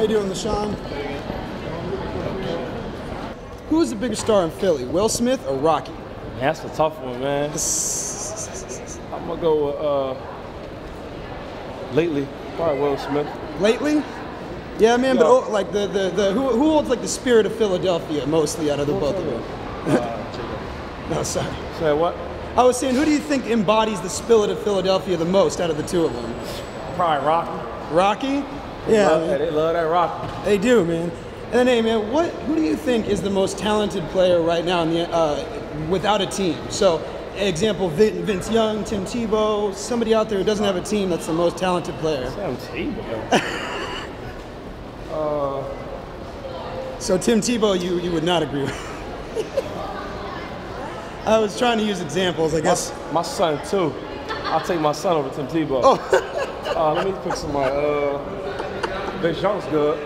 How you doing, LeSean? Who's the biggest star in Philly, Will Smith or Rocky? Man, that's a tough one, man. I'm gonna go with uh, lately, probably Will Smith. Lately? Yeah, man, but oh, like the, the, the who, who holds like the spirit of Philadelphia mostly out of the both of them? No, sorry. Say what? I was saying, who do you think embodies the spirit of Philadelphia the most out of the two of them? Probably Rocky. Rocky? Yeah, Love- man. they love that rock. they do, man. And then, hey, man, what who do you think is the most talented player right now in the uh, without a team? So, example, Vince Young, Tim Tebow, somebody out there who doesn't have a team that's the most talented player. Sam Tebow. So Tim Tebow, you you would not agree with. I was trying to use examples, I guess. My son too. I'll take my son over Tim Tebow. Oh, Uh, let me pick somebody. Uh, Vince Young's good.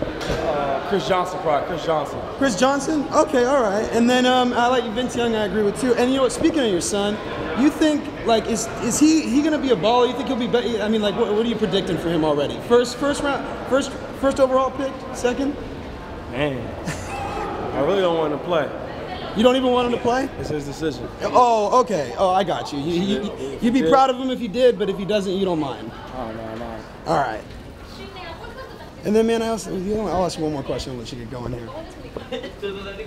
Uh, Chris Johnson, probably. Chris Johnson. Chris Johnson. Okay, all right. And then um, I like Vince Young. I agree with too. And you know what? Speaking of your son, you think like is is he he gonna be a baller? You think he'll be? be I mean, like what, what are you predicting for him already? First first round, first first overall pick, second. Man, I really don't want him to play. You don't even want him to play? It's his decision. Oh, okay. Oh, I got you. you, you you'd be proud of him if he did, but if he doesn't, you don't mind. Oh no, no. All right. And then, man, I also, you know, I'll ask you one more question and let you get going here.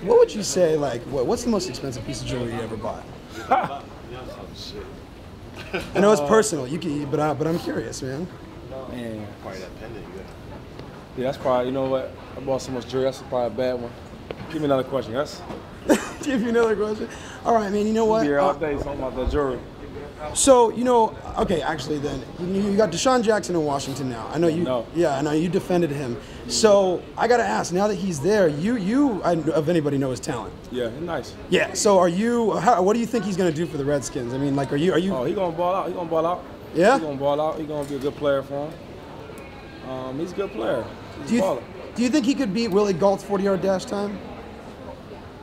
What would you say, like, what, what's the most expensive piece of jewelry you ever bought? I know it's personal, you can, but I, but I'm curious, man. Man. Yeah, that's probably. You know what? I bought so much jewelry. That's probably a bad one. Give me another question. Yes. Give you another question. All right, man. You know what? Be uh, here all day talking about that jewelry. So you know, okay, actually, then you, got DeSean Jackson in Washington now. I know you. No. Yeah, I know you defended him. So I gotta ask, now that he's there, you you I, of anybody know his talent? Yeah, nice. Yeah. So are you? How, what do you think he's gonna do for the Redskins? I mean, like, are you? Are you? Oh, he gonna ball out. He gonna ball out. Yeah? He gonna ball out. He gonna be a good player for him. Um, he's a good player. He's Do a you, baller. do you think he could beat Willie Gault's 40 yard dash time?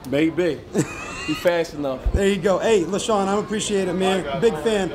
Maybe. he fast enough. There you go. Hey, LeSean, I appreciate it, man. Big fan.